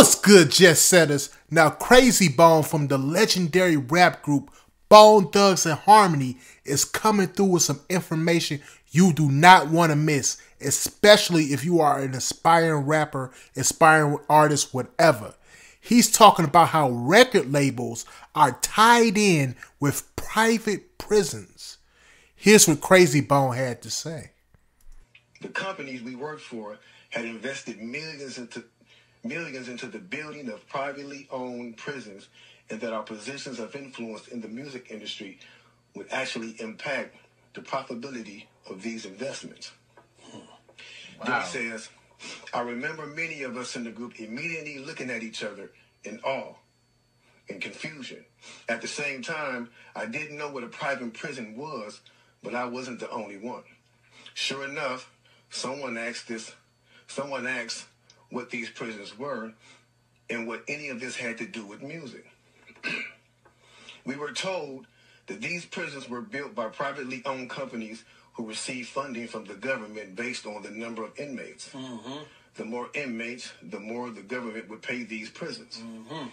What's good, Jet Setters? Now, Krayzie Bone from the legendary rap group Bone Thugs-n-Harmony is coming through with some information you do not want to miss, especially if you are an aspiring rapper, aspiring artist, whatever. He's talking about how record labels are tied in with private prisons. Here's what Krayzie Bone had to say. The companies we worked for had invested millions into millions into the building of privately owned prisons and that our positions of influence in the music industry would actually impact the profitability of these investments. Hmm. Wow. says, I remember many of us in the group immediately looking at each other in awe and confusion. At the same time, I didn't know what a private prison was, but I wasn't the only one. Sure enough, someone asked this, someone asked what these prisons were and what any of this had to do with music. we were told that these prisons were built by privately owned companies who received funding from the government based on the number of inmates. Mm-hmm. The more inmates, the more the government would pay these prisons. Mm-hmm.